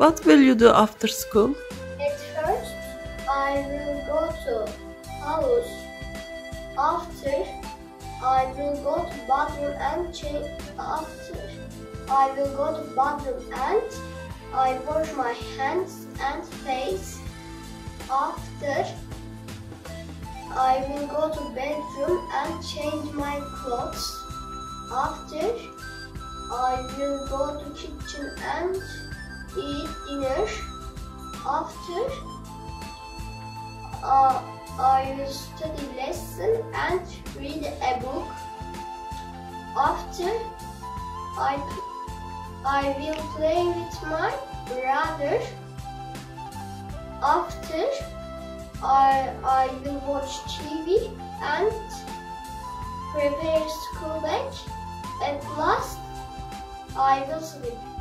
What will you do after school? At first, I will go to house. After, I will go to bathroom and change. After, I will go to bathroom and I wash my hands and face. After, I will go to bedroom and change my clothes. After, I will go to kitchen and eat dinner. After, uh, I will study lesson and read a book. After, I, I will play with my brother. After, I, I will watch TV and prepare school bag. At last, I will sleep.